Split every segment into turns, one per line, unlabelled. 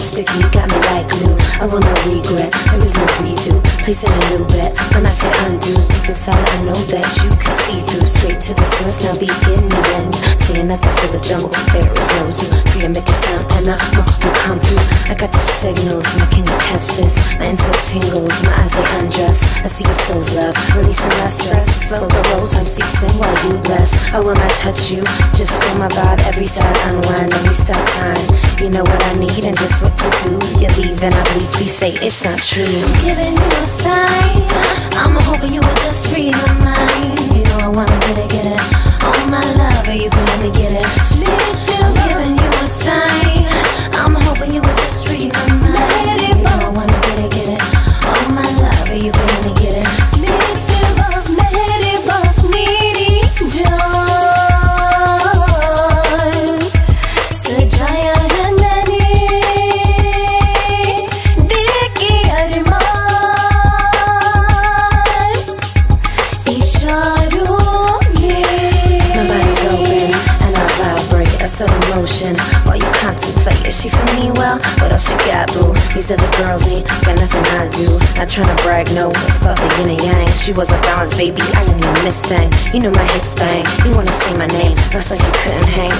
sticky, got me like glue. I will not regret, there is no redo. Placing a new bet, but not to undo. Deep inside, I know that you can see through. Straight to the source, now begin now end. Saying nothing for the jungle, there is no zoo. Free to make a sound, and I will come through. I got the signals, now can catch this? My inside tingles, my eyes they undress. I see your soul's love, releasing my stress. Slow the rolls, I'm ceasing while you bless. I will not touch you, just feel my vibe. Every side unwind, let me stop time. You know what I need and just what to do. You leave and I believe, please say it's not true.
I'm giving you a sign. I'm hoping you will just read my mind. You know I wanna get it, a
subtle motion while you contemplate. Is she for me? Well, what else she got, boo? These other girls ain't got nothing I do. Not tryna brag, no, it's all the yin and yang. She was a balance, baby. I am your miss thing. You know my hips bang. You wanna say my name? Looks like you couldn't hang.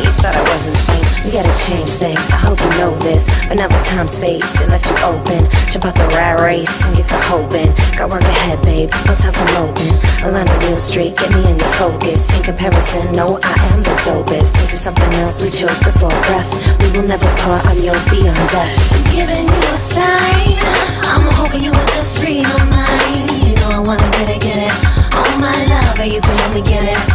We gotta change things. I hope you know this. But now with time, space, it left you open. Jump out the rat race and get to hoping. Got work ahead, babe. No time for moping. Align the real street, get me in your focus. In comparison, no, I am the dopest. This is something else we chose before breath. We will never part. I'm yours beyond death.
I'm giving you a sign. I'm hoping you will just read my mind. You know I wanna get it, get it. All my love, are you gonna let me get it?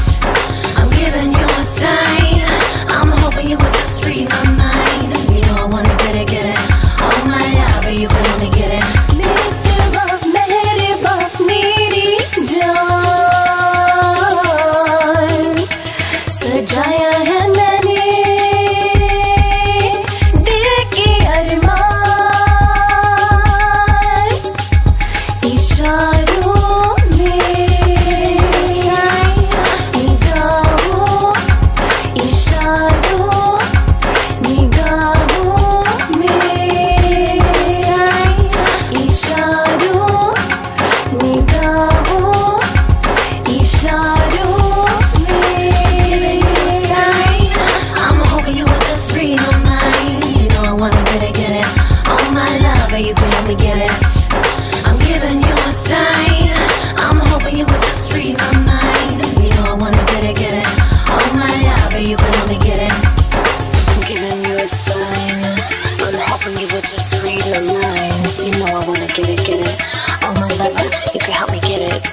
get it, get it. Oh my
lover, you can help me get it.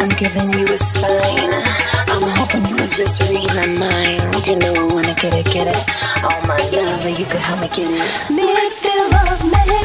I'm giving you a sign. I'm hoping you would just read my mind. You know I wanna get it, get it. Oh my lover, you can help me get it.
Midfield of man.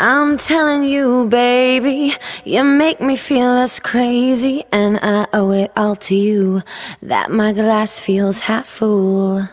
I'm telling you, baby, you make me feel less crazy, and I owe it all to you that my glass feels half full.